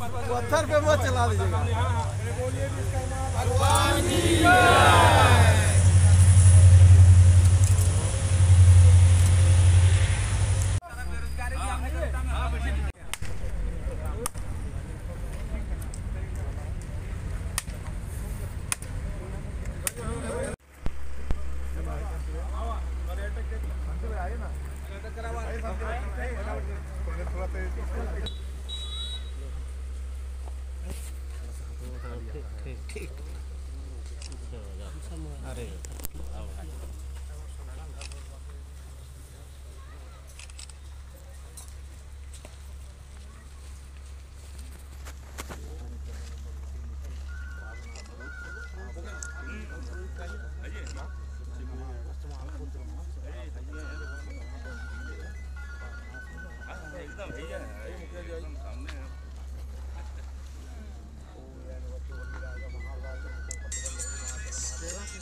पत्थर पे मत चला दीजिएगा। हाँ, अरे 일단 왜이래 이거 못해야 되는 거 없네